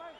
Good.